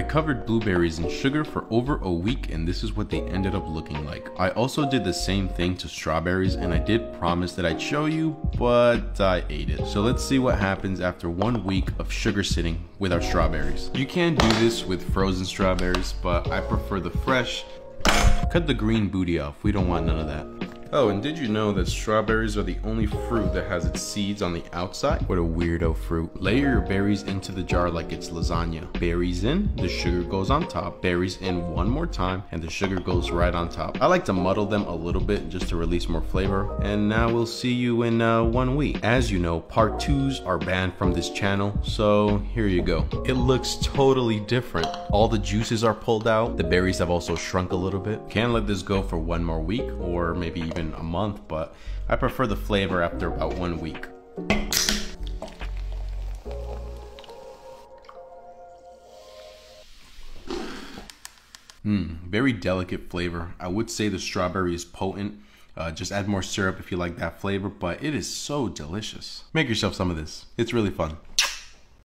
I covered blueberries in sugar for over a week and this is what they ended up looking like. I also did the same thing to strawberries and I did promise that I'd show you, but I ate it. So let's see what happens after one week of sugar sitting with our strawberries. You can do this with frozen strawberries, but I prefer the fresh. Cut the green booty off, we don't want none of that. Oh, and did you know that strawberries are the only fruit that has its seeds on the outside? What a weirdo fruit. Layer your berries into the jar like it's lasagna. Berries in, the sugar goes on top. Berries in one more time, and the sugar goes right on top. I like to muddle them a little bit just to release more flavor. And now we'll see you in uh, one week. As you know, part twos are banned from this channel, so here you go. It looks totally different. All the juices are pulled out. The berries have also shrunk a little bit. Can't let this go for one more week or maybe even a month, but I prefer the flavor after about one week. Mmm, very delicate flavor. I would say the strawberry is potent. Uh, just add more syrup if you like that flavor, but it is so delicious. Make yourself some of this. It's really fun.